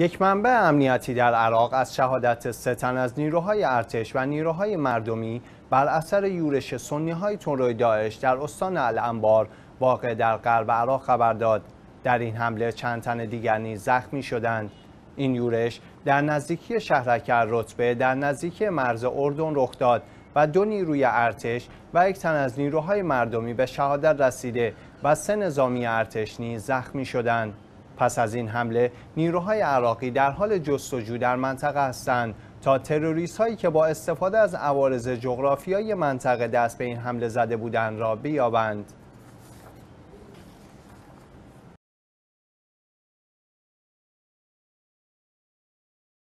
یک منبع امنیتی در عراق از شهادت ستن از نیروهای ارتش و نیروهای مردمی بر اثر یورش سنی های تنروی داعش در استان الانبار واقع در غرب عراق خبر داد. در این حمله چند تن دیگر نیز زخمی شدند. این یورش در نزدیکی شهرک رتبه در نزدیکی مرز اردن رخ داد و دو نیروی ارتش و یک تن از نیروهای مردمی به شهادت رسیده و سه نظامی ارتش نیز زخمی شدند. پس از این حمله نیروهای عراقی در حال جستجو در منطقه هستند تا تروریست هایی که با استفاده از عوارض جغرافیایی منطقه دست به این حمله زده بودند را بیابند.